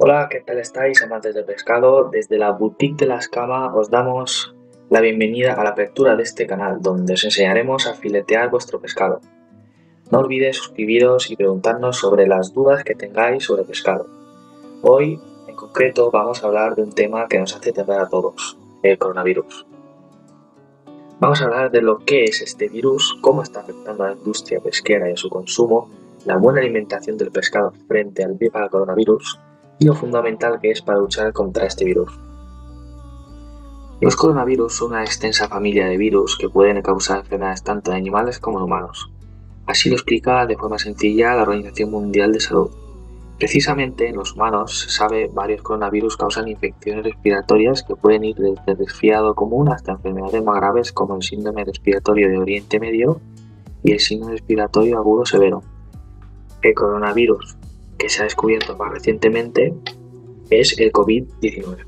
Hola, ¿qué tal estáis amantes del pescado? Desde la boutique de la escama os damos la bienvenida a la apertura de este canal donde os enseñaremos a filetear vuestro pescado. No olvidéis suscribiros y preguntarnos sobre las dudas que tengáis sobre pescado. Hoy, en concreto, vamos a hablar de un tema que nos hace temblar a todos, el coronavirus. Vamos a hablar de lo que es este virus, cómo está afectando a la industria pesquera y a su consumo, la buena alimentación del pescado frente al, al coronavirus y lo fundamental que es para luchar contra este virus. Los coronavirus son una extensa familia de virus que pueden causar enfermedades tanto en animales como en humanos. Así lo explica de forma sencilla la Organización Mundial de Salud. Precisamente en los humanos se sabe varios coronavirus causan infecciones respiratorias que pueden ir desde resfriado común hasta enfermedades más graves como el síndrome respiratorio de Oriente Medio y el síndrome respiratorio agudo severo. El coronavirus que se ha descubierto más recientemente es el COVID-19.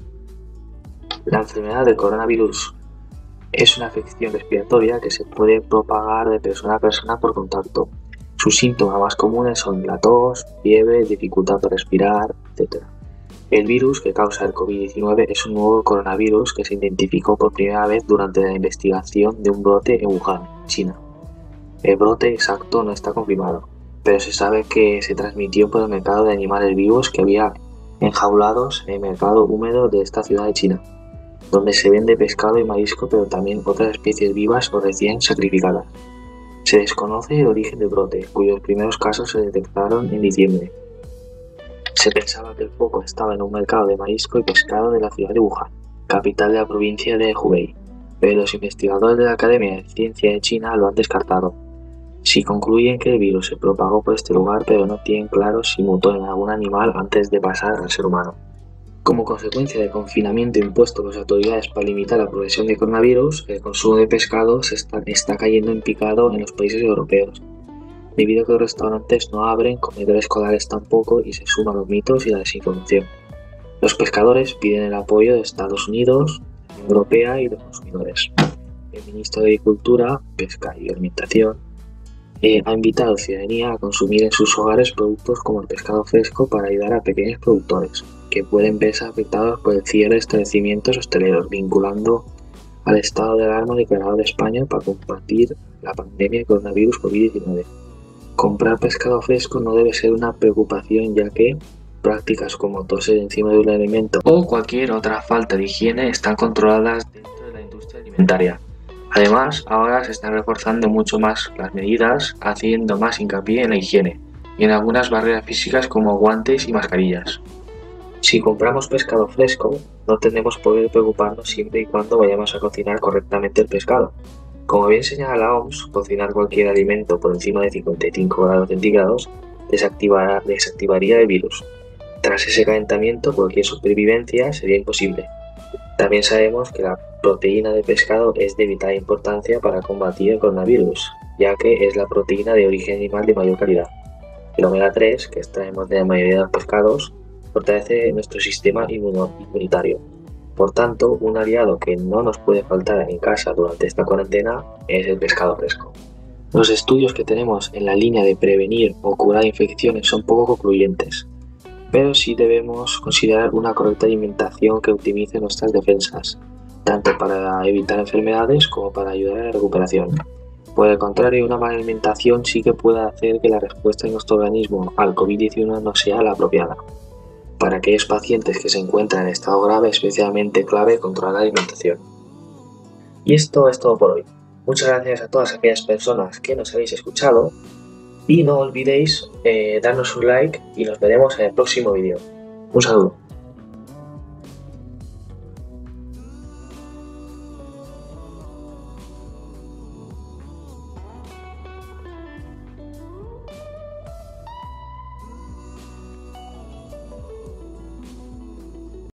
La enfermedad del coronavirus es una afección respiratoria que se puede propagar de persona a persona por contacto. Sus síntomas más comunes son la tos, fiebre, dificultad para respirar, etc. El virus que causa el COVID-19 es un nuevo coronavirus que se identificó por primera vez durante la investigación de un brote en Wuhan, China. El brote exacto no está confirmado, pero se sabe que se transmitió por el mercado de animales vivos que había enjaulados en el mercado húmedo de esta ciudad de China, donde se vende pescado y marisco, pero también otras especies vivas o recién sacrificadas. Se desconoce el origen del brote, cuyos primeros casos se detectaron en diciembre. Se pensaba que el foco estaba en un mercado de marisco y pescado de la ciudad de Wuhan, capital de la provincia de Hubei, pero los investigadores de la Academia de Ciencia de China lo han descartado si concluyen que el virus se propagó por este lugar pero no tienen claro si mutó en algún animal antes de pasar al ser humano. Como consecuencia del confinamiento impuesto por las autoridades para limitar la progresión de coronavirus, el consumo de pescado se está, está cayendo en picado en los países europeos, debido a que los restaurantes no abren, comedores escolares tampoco y se suman los mitos y la desinformación. Los pescadores piden el apoyo de Estados Unidos, Europea y los consumidores. El ministro de Agricultura, Pesca y Alimentación eh, ha invitado a la ciudadanía a consumir en sus hogares productos como el pescado fresco para ayudar a pequeños productores que pueden verse afectados por el cierre de establecimientos hosteleros, vinculando al estado de alarma declarado de España para combatir la pandemia de coronavirus COVID-19. Comprar pescado fresco no debe ser una preocupación ya que prácticas como toser encima de un alimento o cualquier otra falta de higiene están controladas dentro de la industria alimentaria. Además, ahora se están reforzando mucho más las medidas, haciendo más hincapié en la higiene y en algunas barreras físicas como guantes y mascarillas. Si compramos pescado fresco, no tenemos por qué preocuparnos siempre y cuando vayamos a cocinar correctamente el pescado. Como bien señala la OMS, cocinar cualquier alimento por encima de 55 grados centígrados desactivaría el virus. Tras ese calentamiento, cualquier supervivencia sería imposible. También sabemos que la proteína de pescado es de vital importancia para combatir el coronavirus, ya que es la proteína de origen animal de mayor calidad. El omega 3, que extraemos de la mayoría de los pescados, fortalece nuestro sistema inmunitario. Por tanto, un aliado que no nos puede faltar en casa durante esta cuarentena es el pescado fresco. Los estudios que tenemos en la línea de prevenir o curar infecciones son poco concluyentes, pero sí debemos considerar una correcta alimentación que optimice nuestras defensas, tanto para evitar enfermedades como para ayudar a la recuperación. Por el contrario, una mala alimentación sí que puede hacer que la respuesta de nuestro organismo al COVID-19 no sea la apropiada. Para aquellos pacientes que se encuentran en estado grave, especialmente clave controlar la alimentación. Y esto es todo por hoy. Muchas gracias a todas aquellas personas que nos habéis escuchado y no olvidéis eh, darnos un like y nos veremos en el próximo vídeo. Un saludo.